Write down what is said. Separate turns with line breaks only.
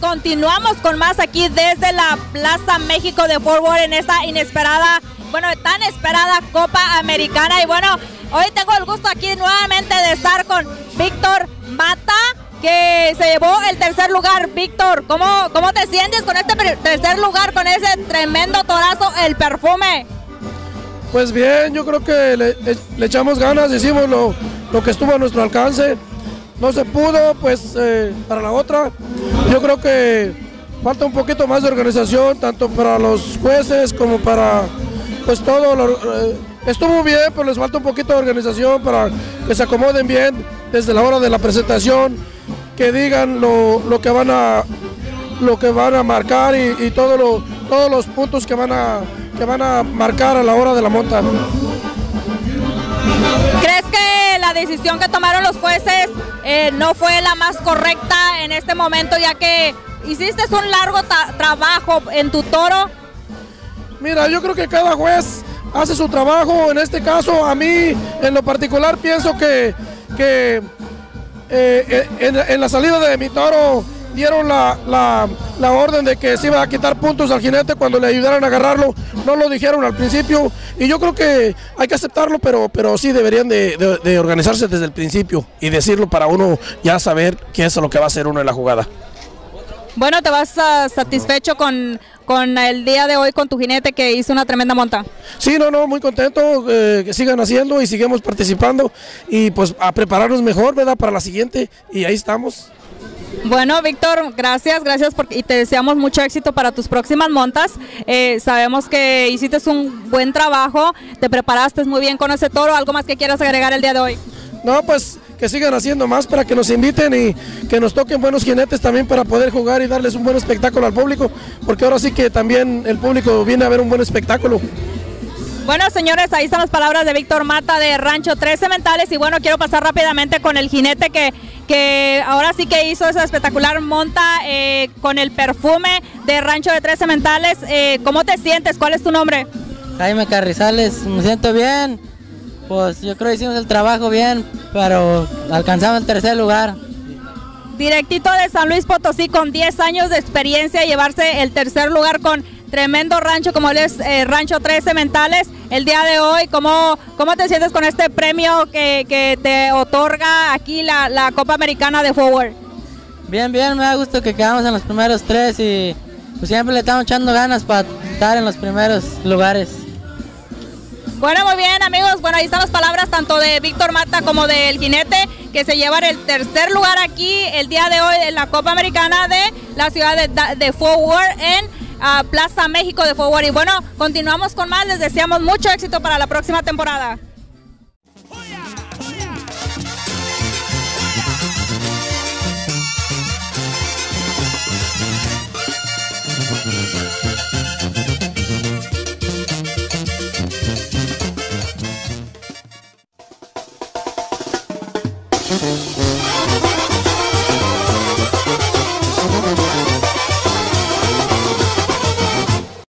continuamos con más aquí desde la Plaza México de Forward en esta inesperada, bueno, tan esperada Copa Americana. Y bueno, hoy tengo el gusto aquí nuevamente de estar con Víctor Mata, que se llevó el tercer lugar. Víctor, ¿cómo, ¿cómo te sientes con este tercer lugar, con ese tremendo torazo, el perfume?
Pues bien, yo creo que le, echamos ganas, hicimos lo, lo que estuvo a nuestro alcance no se pudo, pues eh, para la otra. Yo creo que falta un poquito más de organización, tanto para los jueces como para pues todo. Eh, estuvo bien, pero les falta un poquito de organización para que se acomoden bien desde la hora de la presentación, que digan lo, que van a lo que van a marcar y, todo todos los puntos que van a que van a marcar a la hora de la monta.
¿Crees que la decisión que tomaron los jueces eh, no fue la más correcta en este momento, ya que hiciste un largo trabajo en tu toro?
Mira, yo creo que cada juez hace su trabajo. En este caso, a mí, en lo particular, pienso que, que eh, en, la salida de mi toro dieron la, orden de que se iba a quitar puntos al jinete cuando le ayudaran a agarrarlo. No lo dijeron al principio y yo creo que hay que aceptarlo, pero, pero sí deberían de, organizarse desde el principio y decirlo para uno ya saber qué es lo que va a hacer uno en la jugada.
Bueno, ¿te vas uh, satisfecho con, con el día de hoy con tu jinete que hizo una tremenda monta?
Sí, no, no, muy contento, eh, que sigan haciendo y sigamos participando y pues a prepararnos mejor, ¿verdad? Para la siguiente y ahí estamos.
Bueno, Víctor, gracias, gracias y te deseamos mucho éxito para tus próximas montas. Eh, sabemos que hiciste un buen trabajo, te preparaste muy bien con ese toro. ¿Algo más que quieras agregar el día de hoy?
No, pues que sigan haciendo más para que nos inviten y que nos toquen buenos jinetes también para poder jugar y darles un buen espectáculo al público, porque ahora sí que también el público viene a ver un buen espectáculo.
Bueno, señores, ahí están las palabras de Víctor Mata de Rancho Tres Cementales y bueno, quiero pasar rápidamente con el jinete que, que ahora sí que hizo esa espectacular monta eh, con el perfume de Rancho de Tres Cementales. Eh, ¿Cómo te sientes? ¿Cuál es tu nombre?
Jaime Carrizales, me siento bien. Pues yo creo que hicimos el trabajo bien, pero alcanzamos el tercer lugar.
Directito de San Luis Potosí con 10 años de experiencia, llevarse el tercer lugar con tremendo rancho como es eh, Rancho Tres Cementales el día de hoy. ¿Cómo, cómo te sientes con este premio que, te otorga aquí la, Copa Americana de Forward?
Bien, bien, me da gusto que quedamos en los primeros tres y pues siempre le estamos echando ganas para estar en los primeros lugares.
Bueno, muy bien amigos, bueno ahí están las palabras tanto de Víctor Mata como del jinete que se llevan el tercer lugar aquí el día de hoy en la Copa Americana de la ciudad de, de Forward en a Plaza México de Forward. Y bueno, continuamos con más, les deseamos mucho éxito para la próxima temporada.